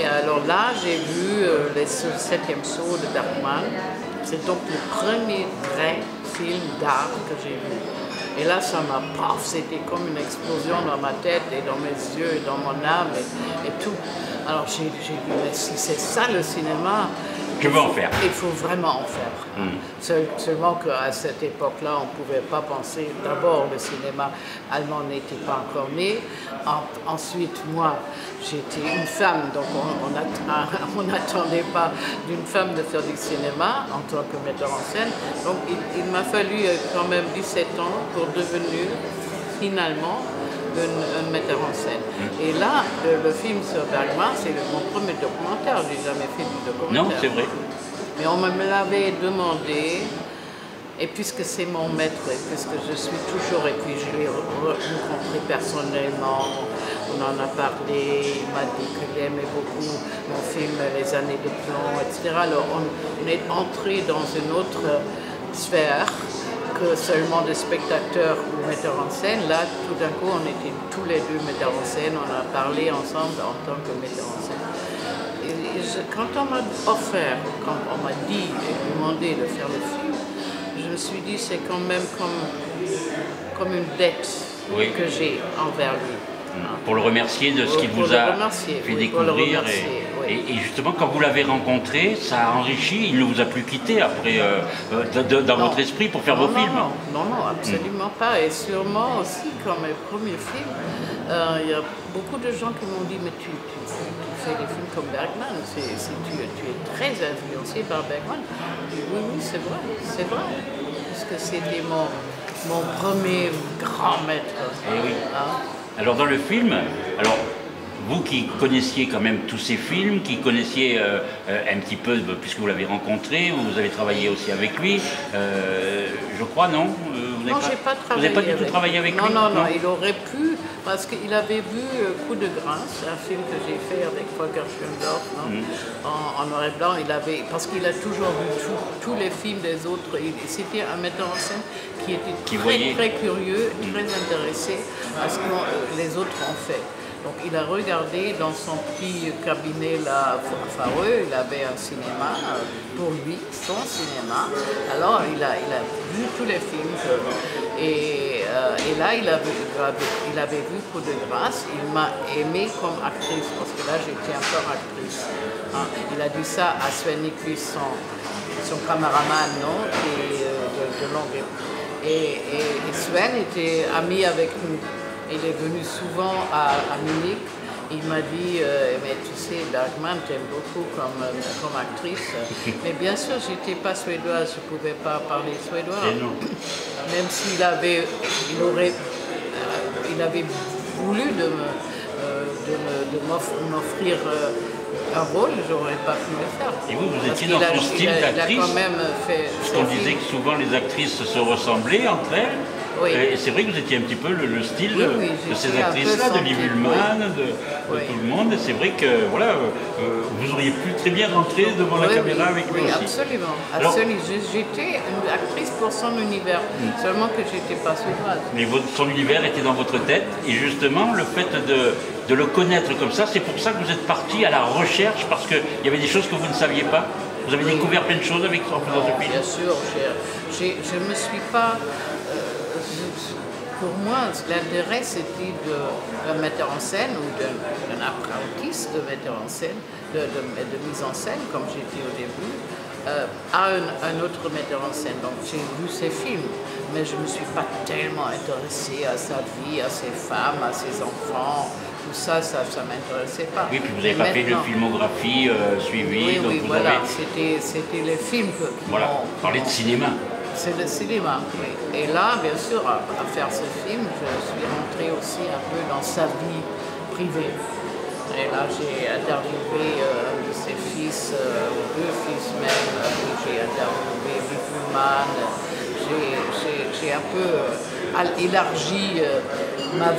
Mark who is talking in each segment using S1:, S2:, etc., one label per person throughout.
S1: Et alors là, j'ai vu euh, le septième saut de Bergman. C'est donc le premier vrai film d'art que j'ai vu. Et là, ça m'a, paf, c'était comme une explosion dans ma tête et dans mes yeux et dans mon âme et, et tout. Alors j'ai dit, mais si c'est ça le cinéma,
S2: je veux en faire.
S1: Il faut vraiment en faire. Hmm. seulement qu'à cette époque-là, on ne pouvait pas penser. D'abord, le cinéma allemand n'était pas encore né. ensuite, moi, j'étais une femme, donc on n'attendait pas d'une femme de faire du cinéma en tant que metteur en scène. Donc il, m'a fallu euh, quand même 17 ans pour devenir finalement un, metteur en scène. Et là, le, film sur Bergman, c'est mon premier documentaire. Je n'ai jamais fait du documentaire.
S2: Non, c'est vrai.
S1: Mais on me l'avait demandé. Et puisque c'est mon maître, et puisque je suis toujours, et puis je l'ai rencontré personnellement, on en a parlé, il m'a dit qu'il aimait beaucoup mon film Les années de plomb, etc. Alors on est entré dans une autre sphère que seulement des spectateurs ou metteurs en scène. Là, tout d'un coup, on était tous les deux metteurs en scène, on a parlé ensemble en tant que metteurs en scène. Et quand on m'a offert, quand on m'a dit et demandé de faire le film, je me suis dit c'est quand même comme, comme une dette que j'ai envers lui.
S2: Pour le remercier de ce qu'il vous a fait découvrir. Et, justement, quand vous l'avez rencontré, ça a enrichi, il ne vous a plus quitté après euh, dans votre esprit pour faire vos films
S1: Non, non, absolument pas. Et sûrement aussi, quand mes premiers films, euh, il y a beaucoup de gens qui m'ont dit Mais tu, fais des films comme Bergman, tu, tu, es très influencé par Bergman. oui, oui, c'est vrai, c'est vrai. Parce que c'était mon, mon premier grand maître.
S2: Et eh oui. Hein. Alors dans le film, alors vous qui connaissiez quand même tous ces films, qui connaissiez euh, euh, un petit peu, puisque vous l'avez rencontré, vous avez travaillé aussi avec lui, euh, je crois, non
S1: vous Non, j'ai pas travaillé.
S2: Vous n'avez pas du tout travaillé avec
S1: lui
S2: non,
S1: non, non, il aurait pu, parce qu'il avait vu Coup de grâce, un film que j'ai fait avec Volker Schoendorf, mm. en, noir et blanc. Il avait, parce qu'il a toujours vu tous les films des autres. C'était un metteur en scène qui était très, très curieux, très intéressé à ce que les autres ont fait. Donc il a regardé dans son petit cabinet là, eux, il avait un cinéma euh, pour lui, son cinéma. Alors il a, vu tous les films. Et, euh, et là, il avait, vu Coup de grâce. Il m'a aimé comme actrice, parce que là, j'étais encore actrice. Hein. Il a dit ça à Sven son, son caméraman, non et, euh, de, de longue et, et, Sven était ami avec nous. Il est venu souvent à, Munich. Il m'a dit, euh, mais tu sais, Bergman t'aime beaucoup comme, euh, comme actrice. Mais bien sûr, je n'étais pas suédoise, je ne pouvais pas parler suédois. Même s'il avait, il aurait, euh, il avait voulu de de m'offrir un rôle, j'aurais pas pu le faire.
S2: Et vous, vous étiez dans son style d'actrice Parce qu'on disait que souvent les actrices se ressemblaient entre elles. Et c'est vrai que vous étiez un petit peu le, style de, ces actrices-là, de Liv Ullmann, de, tout le monde. Et c'est vrai que voilà, euh, vous auriez pu très bien rentrer devant la caméra avec lui aussi.
S1: Absolument. absolument. J'étais une actrice pour son univers, hmm. seulement que je n'étais pas suédoise.
S2: Mais votre, son univers était dans votre tête. Et justement, le fait de, de le connaître comme ça, c'est pour ça que vous êtes parti à la recherche, parce qu'il y avait des choses que vous ne saviez pas. Vous avez découvert plein de choses avec en faisant ce film
S1: Bien sûr, je ne me suis pas pour moi, l'intérêt, c'était d'un metteur en scène ou d'un apprenti de metteur en scène, de, mise en scène, comme j'ai dit au début, euh, à un, autre metteur en scène. Donc j'ai vu ses films, mais je ne me suis pas tellement intéressée à sa vie, à ses femmes, à ses enfants. Tout ça, ça ne m'intéressait pas.
S2: Oui, puis vous n'avez pas fait de filmographie euh, suivie.
S1: Oui, oui, voilà. C'était les films qui
S2: Voilà, parler de cinéma.
S1: C'est le cinéma. Et là, bien sûr, à, faire ce film, je suis rentrée aussi un peu dans sa vie privée. Et là, j'ai interviewé euh, ses fils, euh, deux fils même, j'ai interviewé Biffleman, j'ai un peu euh, élargi m'a.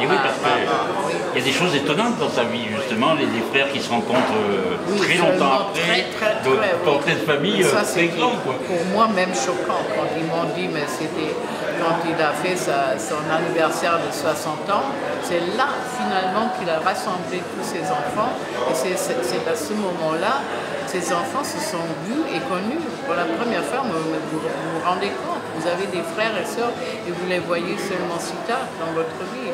S2: Et oui, parce qu'il y a des choses étonnantes dans sa vie, justement, les, frères qui se rencontrent euh, très longtemps après, très, très, de famille euh, très grand.
S1: Pour moi, même choquant, quand ils m'ont dit, mais c'était quand il a fait son anniversaire de 60 ans, c'est là finalement qu'il a rassemblé tous ses enfants. Et c'est à ce moment-là, ses enfants se sont vus et connus pour la première fois. Vous vous, vous rendez compte, vous avez des frères et sœurs et vous les voyez seulement si tard dans votre vie.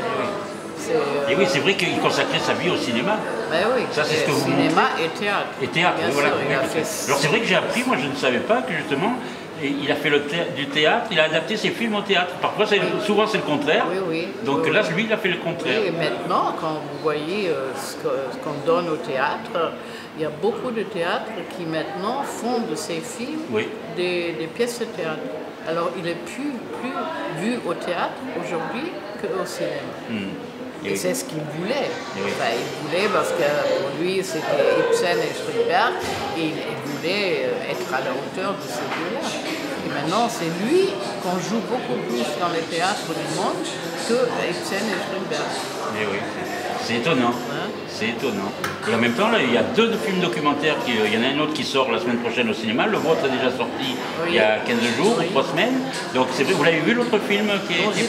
S2: Et oui, c'est vrai qu'il consacrait sa vie au cinéma.
S1: Ben oui,
S2: ça c'est ce que
S1: vous cinéma et théâtre.
S2: Et théâtre, voilà. Alors c'est vrai que j'ai appris, moi je ne savais pas que justement il a fait le du théâtre, il a adapté ses films au théâtre. Parfois, souvent c'est le contraire.
S1: Oui, oui.
S2: Donc là, lui, il a fait le contraire.
S1: et maintenant, quand vous voyez euh, ce qu'on donne au théâtre, il y a beaucoup de théâtres qui maintenant font de ces films des, pièces de théâtre. Alors, il est plus, plus vu au théâtre aujourd'hui qu'au cinéma. Hmm. Et, c'est ce qu'il voulait. il voulait parce que pour lui, c'était Ibsen et Strindberg, et il, voulait euh, être à la hauteur de ces deux-là. Et maintenant, c'est lui qu'on joue beaucoup plus dans les théâtres du monde que Ibsen et.
S2: Et oui, c'est étonnant. Hein c'est étonnant. Et en même temps, là, il y a deux films documentaires. Qui, il y en a un autre qui sort la semaine prochaine au cinéma. Le vôtre est déjà sorti il y a 15 jours ou 3 semaines. Donc vous l'avez vu l'autre film qui, est,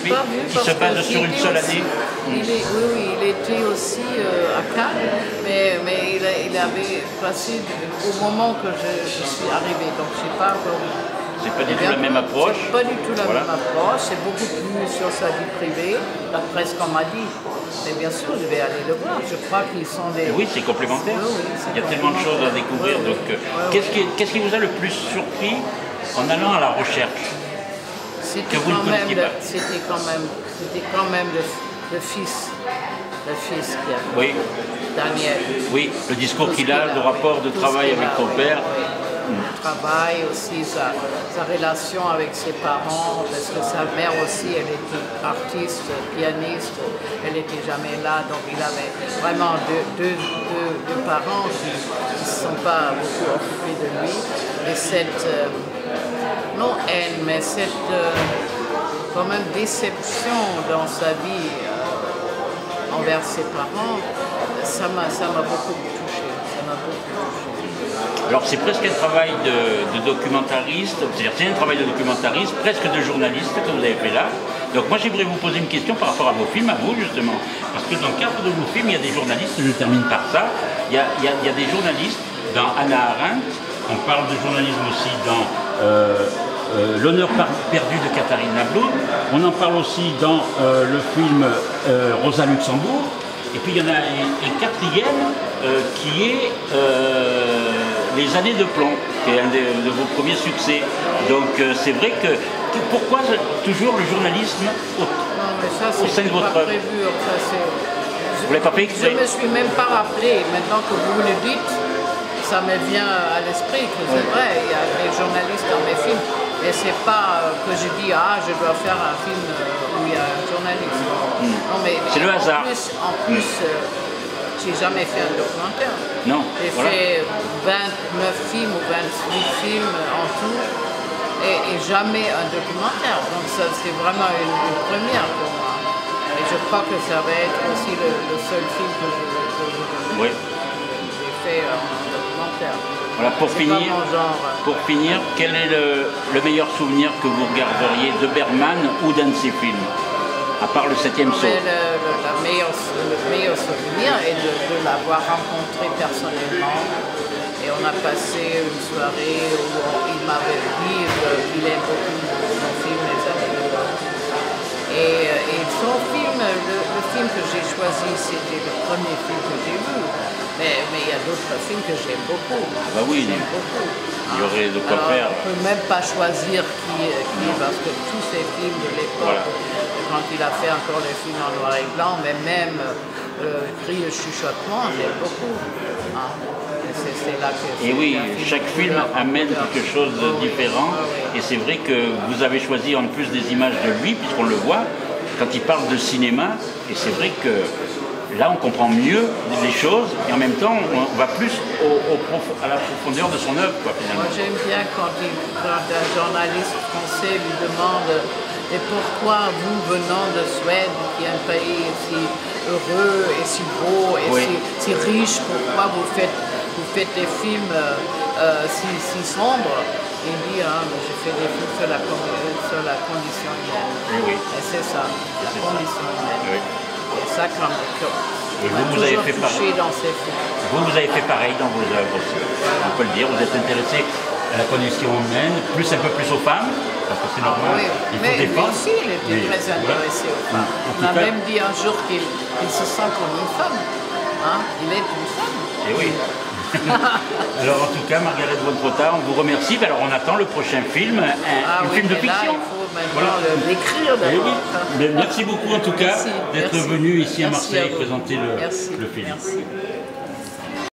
S2: qui se base sur une seule année
S1: oui, oui, il était aussi euh, à Cannes, mais, mais il, avait passé au moment que je, suis arrivée. Donc je sais pas encore
S2: c'est pas du tout la même approche.
S1: C'est pas du tout la même approche, c'est beaucoup plus sur sa vie privée, d'après ce qu'on m'a dit. Mais bien sûr, je vais aller le voir. Je crois qu'ils sont des.
S2: oui, c'est complémentaire. Il y a tellement de choses à découvrir. donc, euh, qu'est-ce qui, vous a le plus surpris en allant à la recherche
S1: C'était quand, même quand même, c'était quand même le, fils, le fils qui a.
S2: Oui.
S1: Daniel.
S2: Oui, le discours qu'il a, le rapport de travail avec ton père
S1: travail, aussi sa, relation avec ses parents, parce que sa mère aussi, elle était artiste, pianiste, elle n'était jamais là, donc il avait vraiment deux, parents qui ne sont pas beaucoup occupés de lui. Et cette, euh, non haine, mais cette euh, quand même déception dans sa vie euh, envers ses parents, ça m'a beaucoup. Ça m'a beaucoup touché.
S2: Alors c'est presque un travail de, documentariste, c'est-à-dire c'est un travail de documentariste, presque de journaliste que vous avez fait là. Donc moi j'aimerais vous poser une question par rapport à vos films, à vous justement. Parce que dans le cadre de vos films, il y a des journalistes, je termine par ça, il y a, des journalistes dans Anna Arendt, on parle de journalisme aussi dans euh, euh, L'honneur perdu de Katharine Nabloud, on en parle aussi dans euh, le film Rosa Luxembourg, et puis il y en a un, quatrième qui est les années de plomb, qui est un de, vos premiers succès. Donc euh, c'est vrai que, pourquoi toujours le journalisme au, sein de votre œuvre
S1: Vous l'avez pas fait Je ne me suis même pas rappelé, maintenant que vous le dites, ça me vient à l'esprit que c'est vrai, il y a des journalistes dans mes films. Et c'est pas euh, que je dis, ah, je dois faire un film euh, où il y a un journaliste.
S2: Hmm. c'est le hasard.
S1: En plus, j'ai jamais fait un documentaire.
S2: Non.
S1: J'ai fait 29 films ou 28 films en tout et, jamais un documentaire. Donc ça c'est vraiment une, première pour moi. Et je crois que ça va être aussi le, seul film que je, j'ai fait en documentaire.
S2: Voilà, pour finir, pour finir, quel est le, le meilleur souvenir que vous regarderiez de Bergman ou d'un de ses films à part le septième saut
S1: le, meilleur, souvenir est de, l'avoir rencontré personnellement. Et on a passé une soirée où il m'avait dit qu'il aime beaucoup mon film Les années de et, et, son film, le, film que j'ai choisi, c'était le premier film que j'ai vu. Mais, il y a d'autres films que j'aime beaucoup.
S2: Ah bah oui, beaucoup. il y aurait de quoi faire.
S1: On ne peut même pas choisir qui, qui, parce que tous ces films de l'époque, quand il a fait encore les films en noir et blanc, mais même euh, Cri et chuchotement, j'aime beaucoup. Hein.
S2: Et oui, chaque film amène quelque chose de différent. Et c'est vrai que vous avez choisi en plus des images de lui, puisqu'on le voit, quand il parle de cinéma. Et c'est vrai que là, on comprend mieux les choses et en même temps, on va plus à la profondeur de son œuvre.
S1: Moi, j'aime bien quand, un journaliste français lui demande et pourquoi vous, venant de Suède, qui est un pays si heureux et si beau et si, riche, pourquoi vous faites, vous faites des films euh, si, si sombres? Il dit, mais j'ai fait des films sur la, sur la condition humaine. Et c'est ça, la condition humaine. Et ça, quand, et vous, vous avez fait pareil. Dans ces
S2: vous, vous avez fait pareil dans vos œuvres aussi. On peut le dire, vous êtes intéressé à la condition humaine, plus un peu plus aux femmes, parce que c'est normal.
S1: Ah, oui. Il faut mais défendre. Aussi, il était très intéressé aux femmes. On a même dit un jour qu'il se sent comme une femme. Hein? Il est une femme.
S2: Et eh oui. alors en tout cas, Margaret von Trotta, on vous remercie. Alors on attend le prochain film, un,
S1: ah
S2: film de fiction.
S1: il faut voilà. l'écrire eh
S2: d'abord. merci beaucoup en tout cas d'être venu ici à Marseille présenter le, le film. Merci.